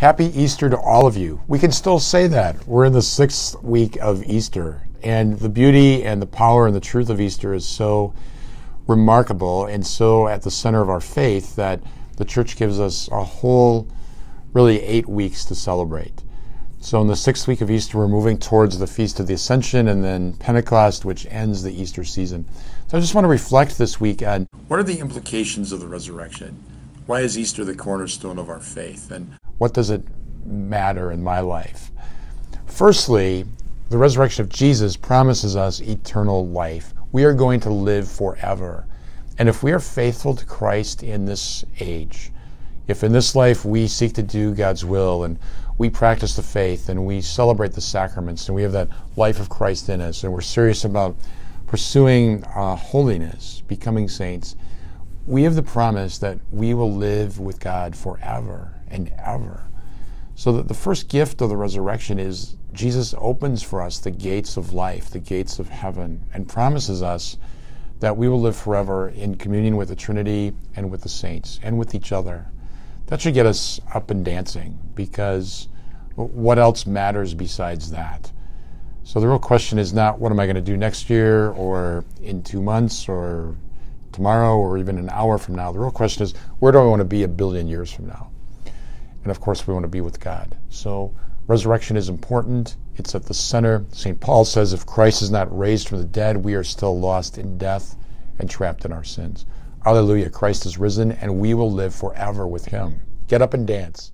Happy Easter to all of you. We can still say that. We're in the sixth week of Easter, and the beauty and the power and the truth of Easter is so remarkable and so at the center of our faith that the church gives us a whole, really, eight weeks to celebrate. So, in the sixth week of Easter, we're moving towards the Feast of the Ascension and then Pentecost, which ends the Easter season. So, I just want to reflect this week on what are the implications of the resurrection? Why is Easter the cornerstone of our faith? And what does it matter in my life? Firstly, the resurrection of Jesus promises us eternal life. We are going to live forever. And if we are faithful to Christ in this age, if in this life we seek to do God's will and we practice the faith and we celebrate the sacraments and we have that life of Christ in us and we're serious about pursuing uh, holiness, becoming saints, we have the promise that we will live with God forever and ever. So that the first gift of the resurrection is Jesus opens for us the gates of life, the gates of heaven, and promises us that we will live forever in communion with the Trinity and with the saints and with each other. That should get us up and dancing because what else matters besides that? So the real question is not what am I going to do next year or in two months or tomorrow or even an hour from now. The real question is where do I want to be a billion years from now? And of course, we want to be with God. So, resurrection is important. It's at the center. St. Paul says if Christ is not raised from the dead, we are still lost in death and trapped in our sins. Hallelujah. Christ is risen, and we will live forever with him. Get up and dance.